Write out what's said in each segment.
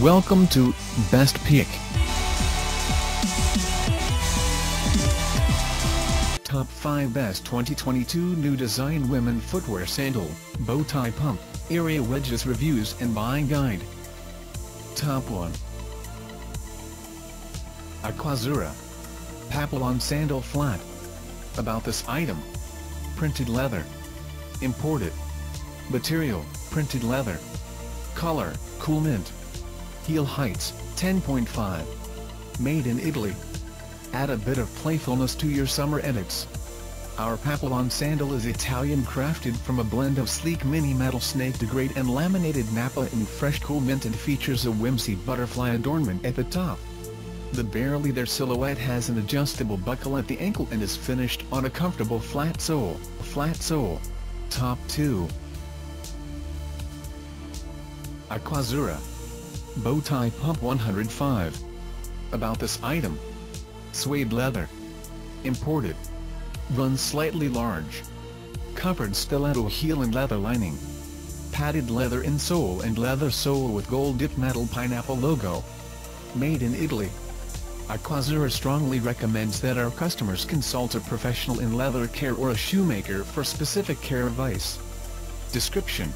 Welcome to Best Pick. Top 5 Best 2022 New Design Women Footwear Sandal, Bow Tie Pump, Iria Wedges Reviews and Buying Guide. Top 1 Aquazzura. Papillon Sandal Flat. About this item. Printed leather. Imported. Material, printed leather. Color, cool mint. Heel heights, 10.5. Made in Italy. Add a bit of playfulness to your summer edits. Our Papillon sandal is Italian crafted from a blend of sleek mini metal snake degrade and laminated nappa in fresh cool mint and features a whimsy butterfly adornment at the top. The barely there silhouette has an adjustable buckle at the ankle and is finished on a comfortable flat sole. Flat sole. Top 2. Aquazzura. Bow tie pump 105. About this item. Suede leather. Imported. Runs slightly large. Covered stiletto heel and leather lining. Padded leather insole and leather sole with gold dipped metal pineapple logo. Made in Italy. Aquazzura strongly recommends that our customers consult a professional in leather care or a shoemaker for specific care advice. Description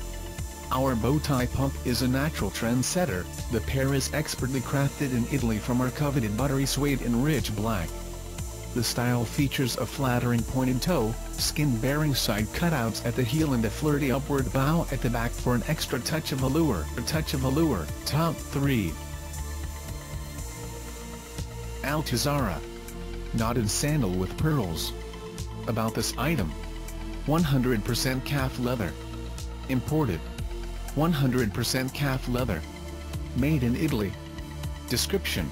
Our bow tie pump is a natural trendsetter, the pair is expertly crafted in Italy from our coveted buttery suede in rich black. The style features a flattering pointed toe, skin-bearing side cutouts at the heel and a flirty upward bow at the back for an extra touch of allure. A touch of allure. Top 3 Altuzarra. Knotted sandal with pearls. About this item. 100% calf leather. Imported. 100% calf leather. Made in Italy. Description.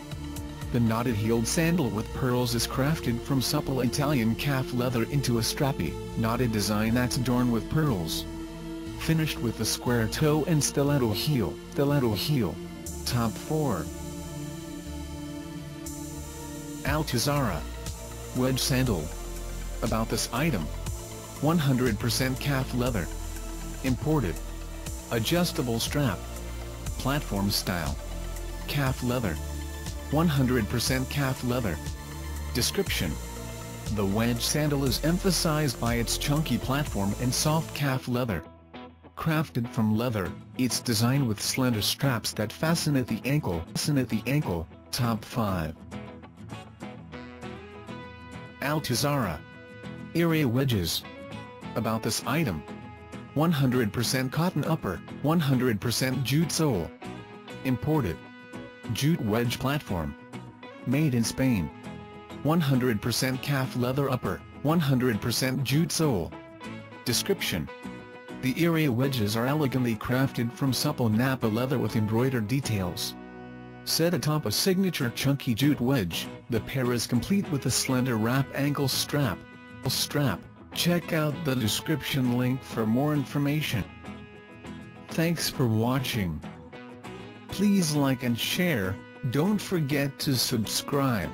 The knotted-heeled sandal with pearls is crafted from supple Italian calf leather into a strappy, knotted design that's adorned with pearls. Finished with a square toe and stiletto heel. Stiletto heel. Top 4 Altuzarra. Wedge Sandal. About this item. 100% calf leather. Imported. Adjustable strap. Platform style. Calf leather. 100% calf leather. Description. The wedge sandal is emphasized by its chunky platform and soft calf leather. Crafted from leather, it's designed with slender straps that fasten at the ankle. Fasten at the ankle. Top 5. Altuzarra. Iria wedges. About this item. 100% cotton upper, 100% jute sole. Imported. Jute wedge platform. Made in Spain. 100% calf leather upper, 100% jute sole. Description. The Iria wedges are elegantly crafted from supple nappa leather with embroidered details. Set atop a signature chunky jute wedge, the pair is complete with a slender wrap ankle strap. Strap. Check out the description link for more information. Thanks for watching. Please like and share, don't forget to subscribe.